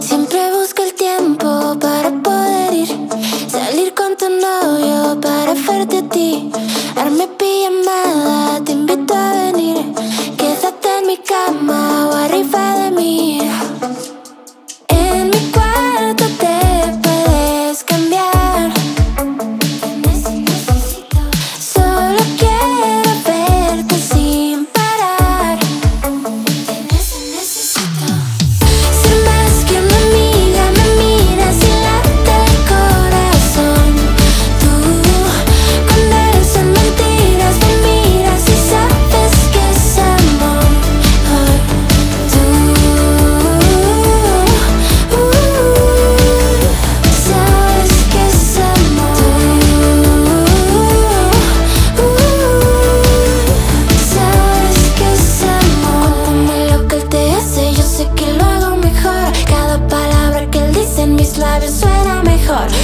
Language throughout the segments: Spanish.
Siempre busco el tiempo para poder ir, salir con tu novio para verte a ti, darme pijamada.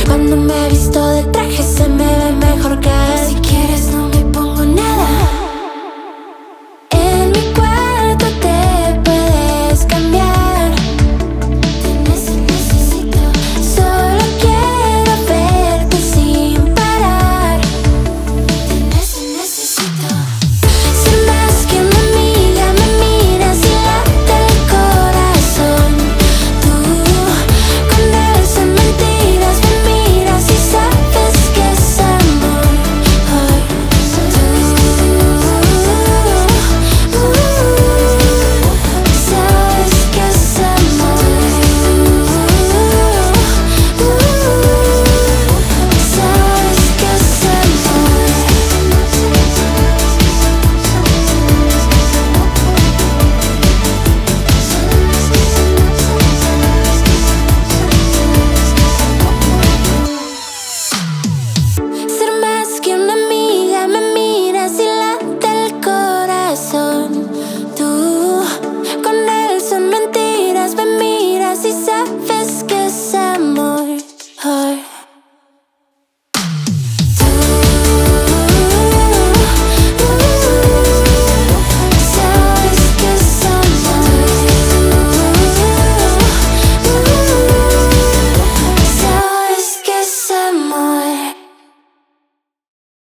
Cuando me he visto de traje